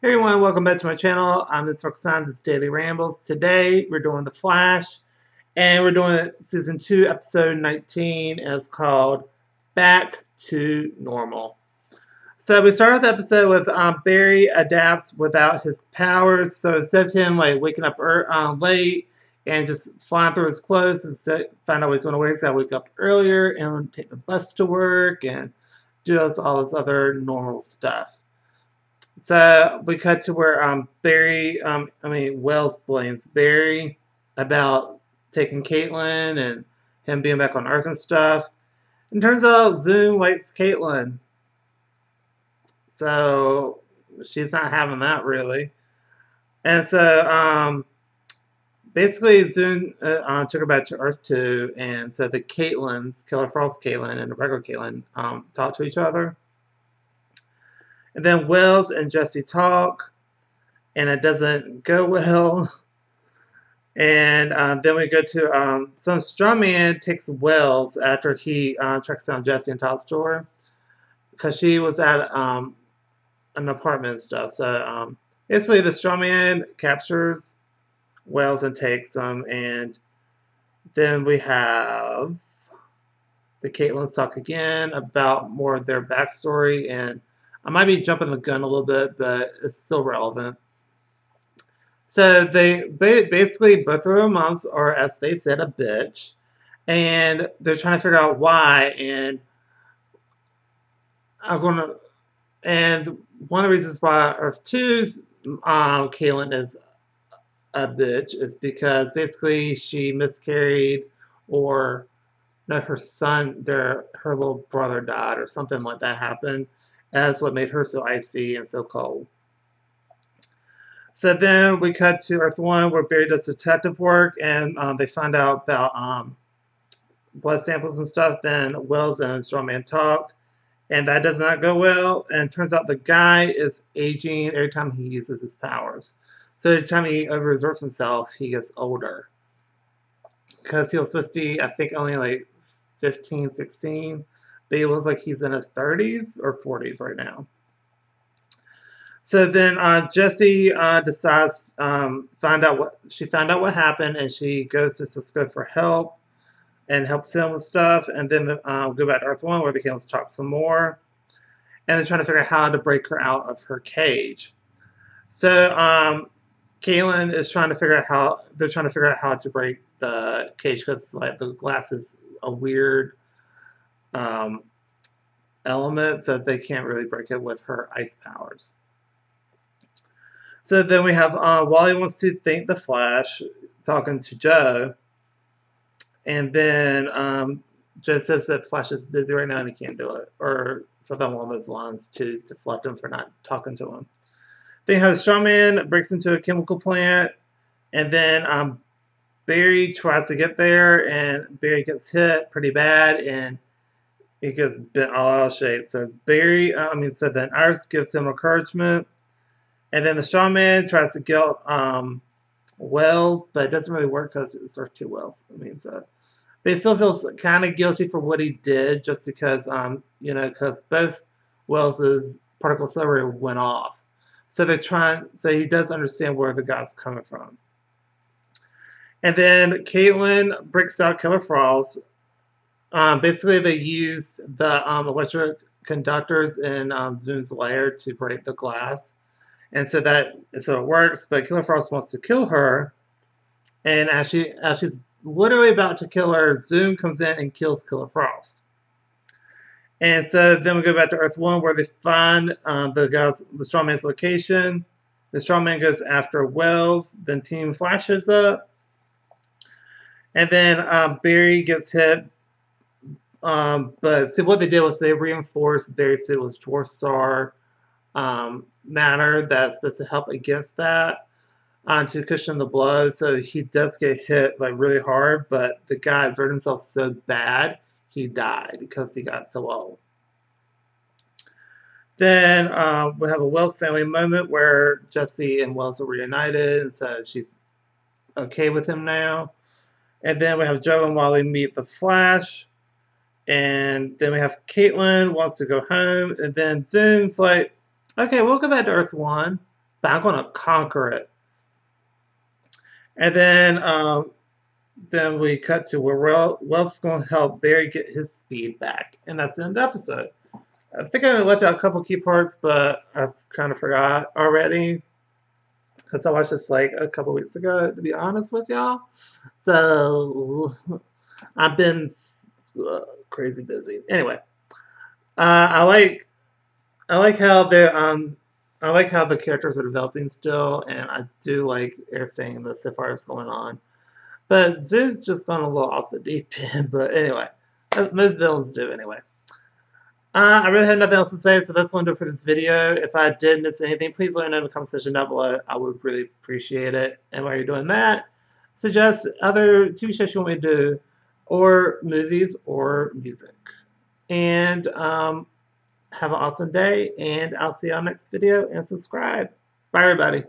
Hey everyone, welcome back to my channel. I'm Miss Roxanne, this is Daily Rambles. Today we're doing The Flash, and we're doing season 2, episode 19, and it's called Back to Normal. So we start off the episode with um, Barry adapts without his powers, so instead of him like waking up er late and just flying through his clothes and find out what he's going to wear, he's got to wake up earlier and take the bus to work and do all this other normal stuff. So we cut to where um, Barry, um, I mean Wells blames Barry about taking Caitlin and him being back on Earth and stuff. And turns out Zoom likes Caitlin. So she's not having that really. And so um, basically Zoom uh, uh, took her back to Earth 2 and so the Caitlins, Killer Frost Caitlin and the regular Caitlin, um, talk to each other. And then Wells and Jesse talk, and it doesn't go well. And uh, then we go to um, some strongman takes Wells after he uh, tracks down Jesse and talks to her because she was at um, an apartment and stuff. So um, basically, the strongman captures Wells and takes him, and then we have the Caitlins talk again about more of their backstory and I might be jumping the gun a little bit, but it's still relevant. So they basically both of their moms are, as they said, a bitch, and they're trying to figure out why. And I'm gonna, and one of the reasons why Earth 2's um, Caitlin is a bitch is because basically she miscarried or no, her son, their her little brother died or something like that happened. That's what made her so icy and so cold. So then we cut to Earth 1 where Barry does detective work and um, they find out about um, blood samples and stuff. Then Wells and Strongman talk and that does not go well. And turns out the guy is aging every time he uses his powers. So every time he overexerts himself, he gets older. Because he was supposed to be, I think, only like 15, 16 but he looks like he's in his 30s or 40s right now. So then uh, Jesse uh, decides um, find out what she found out what happened, and she goes to Cisco for help and helps him with stuff. And then uh, go back to Earth One where the Killings talk some more, and they're trying to figure out how to break her out of her cage. So um, Caitlin is trying to figure out how they're trying to figure out how to break the cage because like the glass is a weird um, elements that they can't really break it with her ice powers. So then we have uh, Wally wants to thank the Flash, talking to Joe. And then um, Joe says that Flash is busy right now and he can't do it. Or something along those lines to deflect him for not talking to him. Then you have Strongman breaks into a chemical plant. And then um, Barry tries to get there and Barry gets hit pretty bad. And he gets bent all out of shape. So Barry, uh, I mean, so then Iris gives him encouragement, and then the strongman tries to guilt um, Wells, but it doesn't really work because it's our two Wells. I mean, so he still feels kind of guilty for what he did, just because, um, you know, because both Wells's particle accelerator went off. So they're trying. So he does understand where the guy's coming from. And then Caitlin breaks out Killer Frost um, basically, they use the um, electric conductors in um, Zoom's lair to break the glass, and so that so it works. But Killer Frost wants to kill her, and as she as she's literally about to kill her, Zoom comes in and kills Killer Frost. And so then we go back to Earth One, where they find um, the guys, the strongman's location. The strongman goes after Wells. Then Team flashes up, and then um, Barry gets hit um, but see, what they did was they reinforced Barry Sittler's dwarf star um, matter that's supposed to help against that uh, to cushion the blow. So he does get hit like really hard, but the guy hurt himself so bad he died because he got so old. Then uh, we have a Wells family moment where Jesse and Wells are reunited, and so she's okay with him now. And then we have Joe and Wally meet the Flash. And then we have Caitlin wants to go home. And then Zoom's like, okay, we'll go back to Earth 1. but I'm going to conquer it. And then, um, then we cut to where Wells going to help Barry get his speed back, and that's the end of the episode. I think I left out a couple key parts, but I've kind of forgot already because I watched this like a couple weeks ago, to be honest with y'all. So I've been uh, crazy busy. Anyway, uh, I like I like how they um I like how the characters are developing still, and I do like everything that so far is going on. But Zoom's just gone a little off the deep end. But anyway, as most villains do anyway. Uh, I really had nothing else to say, so that's one do for this video. If I did miss anything, please let me know in the comment section down below. I would really appreciate it. And while you're doing that, suggest other TV shows you want me to do, or movies, or music. And um, have an awesome day, and I'll see y'all next video, and subscribe. Bye, everybody.